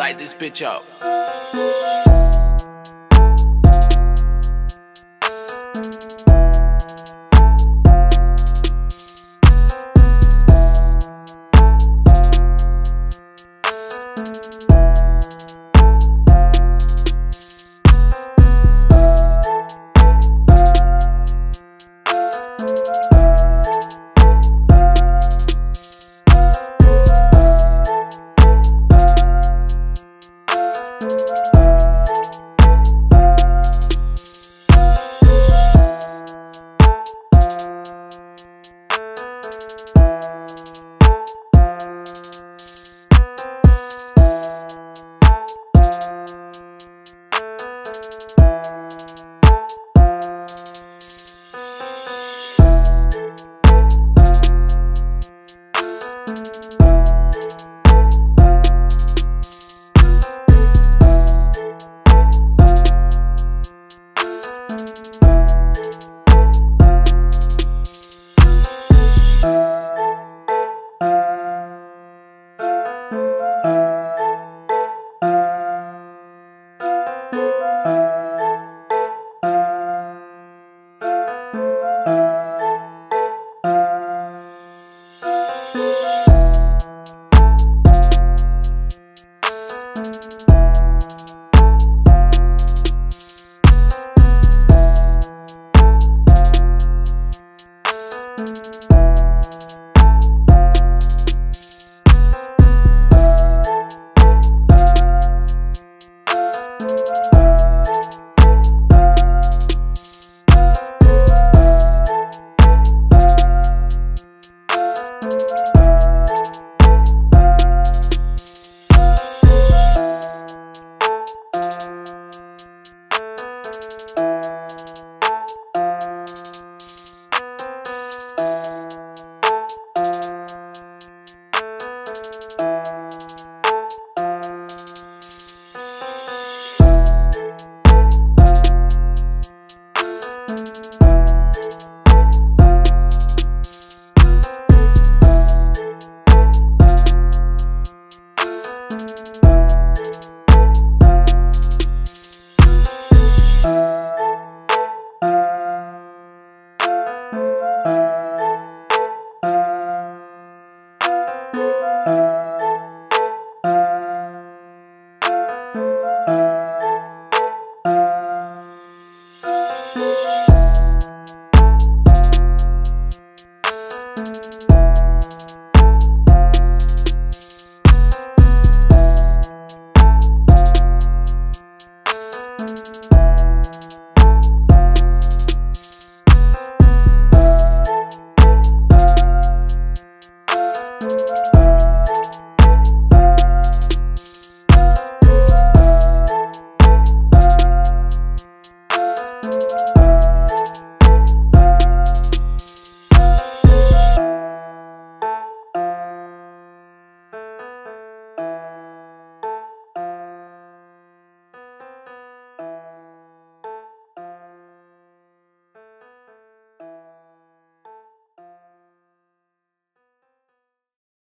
Light this bitch up.